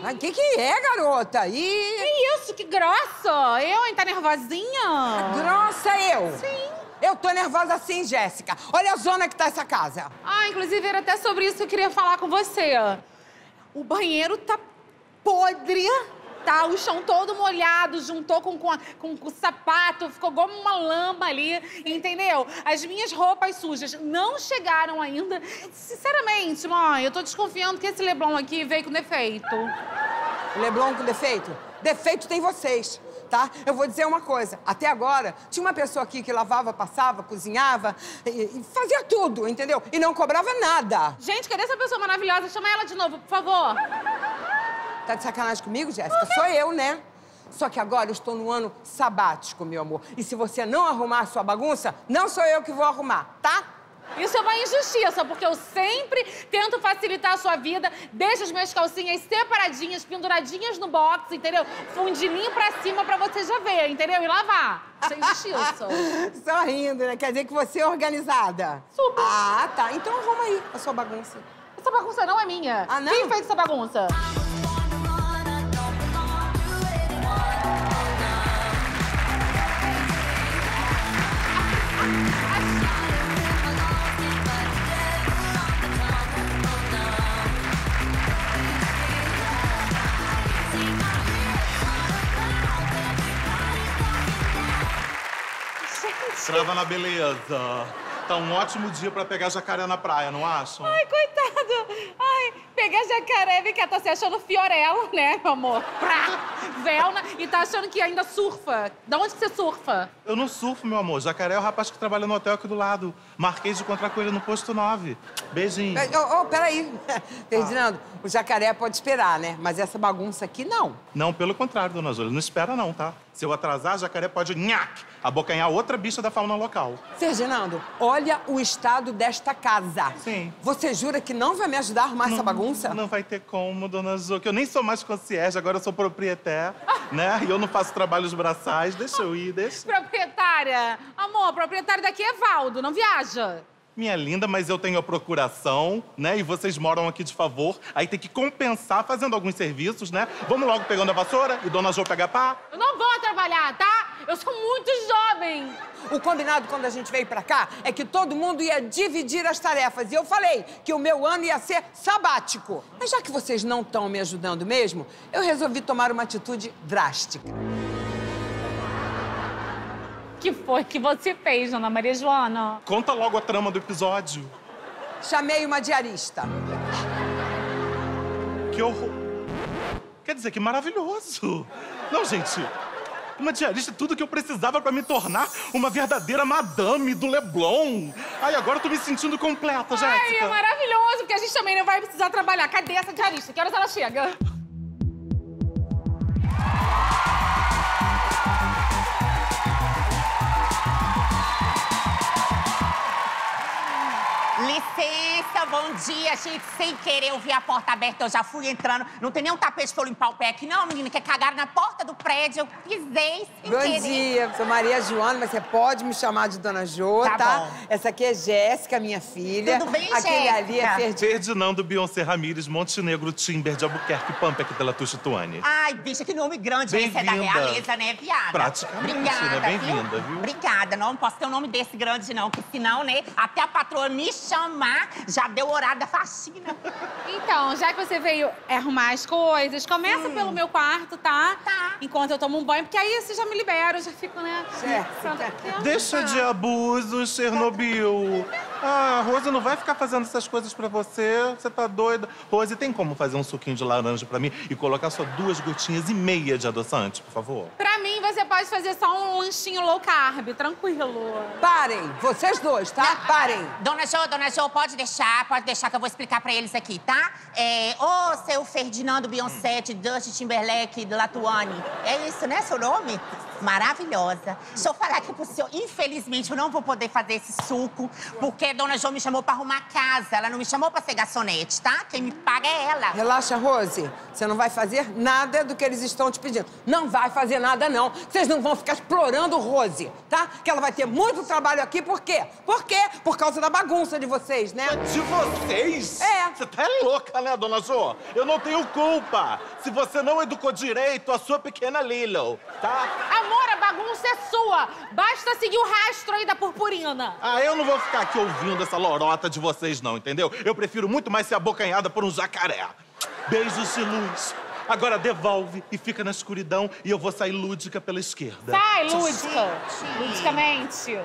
O que, que é, garota? Ih, Que isso, que grosso! Eu, hein, tá nervosinha? grossa eu. Sim. Eu tô nervosa sim, Jéssica. Olha a zona que tá essa casa. Ah, inclusive era até sobre isso que eu queria falar com você. O banheiro tá podre, tá? O chão todo molhado, juntou com, com, a- com, com o sapato, ficou como uma lama ali, entendeu? As minhas roupas sujas não chegaram ainda. Sinceramente, mãe, eu tô desconfiando que esse Leblon aqui veio com defeito. Leblon com defeito? Defeito tem vocês, tá? Eu vou dizer uma coisa. Até agora, tinha uma pessoa aqui que lavava, passava, cozinhava e, e fazia tudo, entendeu? E não cobrava nada. Gente, cadê essa pessoa maravilhosa? Chama ela de novo, por favor. Tá de sacanagem comigo, Jéssica? Sou eu, né? Só que agora eu estou no ano sabático, meu amor. E se você não arrumar a sua bagunça, não sou eu que vou arrumar, tá? Isso é uma injustiça, porque eu sempre tento facilitar a sua vida, deixo as minhas calcinhas separadinhas, penduradinhas no box, entendeu? Fundilinho pra cima pra você já ver, entendeu? E lavar. Isso é injustiça. Só rindo, né? Quer dizer que você é organizada. Super. Ah, tá. Então arruma aí a sua bagunça. Essa bagunça não é minha. Ah, não? Quem fez essa bagunça? Trava na beleza. Tá um ótimo dia pra pegar jacaré na praia, não acham? Ai, coitado. Ai, pegar jacaré, vem cá, tá se achando fiorella, né, meu amor? Prá, velna, e tá achando que ainda surfa. Da onde que você surfa? Eu não surfo, meu amor. Jacaré é o rapaz que trabalha no hotel aqui do lado. Marquei de encontrar com ele no posto 9. Beijinho. Ô, oh, peraí. Ferdinando, o jacaré pode esperar, né? Mas essa bagunça aqui, não. Não, pelo contrário, dona Júlia. Não espera não, tá? Se eu atrasar, jacaré pode nhaque, abocanhar outra bicha da fauna local. Ferdinando, olha o estado desta casa. Sim. Você jura que não vai me ajudar a arrumar essa bagunça? Não vai ter como, dona Júlia. Que eu nem sou mais concierge, agora eu sou proprietária, né? E eu não faço trabalhos braçais. Deixa eu ir, deixa. Proprietária. Amor, proprietário daqui é Valdo, não viaja. Minha linda, mas eu tenho a procuração, né? E vocês moram aqui de favor. Aí tem que compensar fazendo alguns serviços, né? Vamos logo pegando a vassoura e dona Jo pega pá? Eu não vou trabalhar, tá? Eu sou muito jovem. O combinado quando a gente veio pra cá é que todo mundo ia dividir as tarefas. E eu falei que o meu ano ia ser sabático. Mas já que vocês não estão me ajudando mesmo, eu resolvi tomar uma atitude drástica. Que foi que você fez, Dona Maria Joana? Conta logo a trama do episódio. Chamei uma diarista. Que horror. Quer dizer, que maravilhoso. Não, gente. Uma diarista é tudo que eu precisava pra me tornar uma verdadeira madame do Leblon. Ai, agora eu tô me sentindo completa, Ai, Jéssica. é maravilhoso, porque a gente também não vai precisar trabalhar. Cadê essa diarista? Que horas ela chega? me Licença, bom dia, gente. Sem querer, eu vi a porta aberta, eu já fui entrando. Não tem nenhum tapete pra eu limpar o pé aqui, não, menina, que cagaram na porta do prédio. Eu pisei sem Bom querer. dia, sou Maria Joana, mas você pode me chamar de Dona Jô, Tá tá? bom. Essa aqui é Jéssica, minha filha. Tudo bem, Aquele ali é Jéssica? Ferdinando. Ferdinando Beyoncé Ramírez, Montenegro, Timber, de Albuquerque, Pampec, de la Tuche, Tuane. Ai, bicha, que nome grande esse é da Bem-vinda. realeza, né, viada? Praticamente, Obrigada, né? Bem-vinda, viu? Obrigada, não posso ter um nome desse grande, não, porque senão, né, até a patroa me já deu horário da faxina. Então, já que você veio arrumar as coisas, começa pelo meu quarto, tá? Tá. Enquanto eu tomo um banho, porque aí você já me libera, eu já fico, né? Certo. Deixa de abuso, Chernobyl. Ah, a Rose não vai ficar fazendo essas coisas pra você. Você tá doida? Rose, tem como fazer um suquinho de laranja pra mim e colocar só duas gotinhas e meia de adoçante, por favor? Pra mim, você pode fazer só um lanchinho low carb, tranquilo. Parem, vocês dois, tá? Parem. Dona Jo, Dona Jo, pode deixar, pode deixar que eu vou explicar pra eles aqui, tá? É, ô, seu Ferdinando Beyoncé, de Dusty Timberlake, de Latuane. É isso, né, seu nome? Maravilhosa. Deixa eu falar aqui pro senhor. Infelizmente, eu não vou poder fazer esse suco, porque a dona Jo me chamou pra arrumar casa. Ela não me chamou pra ser garçonete, tá? Quem me paga é ela. Relaxa, Rose. Você não vai fazer nada do que eles estão te pedindo. Não vai fazer nada, não. Vocês não vão ficar explorando Rose, tá? Que ela vai ter muito trabalho aqui, por quê? Por quê? Por causa da bagunça de vocês, né? De vocês? É. Você tá louca, né, dona Jo? Eu não tenho culpa. Se você não educou direito a sua pequena Lilo, tá? Amor, a bagunça é sua. Basta seguir o rastro aí da purpurina. Ah, eu não vou ficar aqui ouvindo essa lorota de vocês, não, entendeu? Eu prefiro muito mais ser abocanhada por um jacaré. Beijos de luz. Agora devolve e fica na escuridão e eu vou sair lúdica pela esquerda. Sai, lúdica. Ludicamente.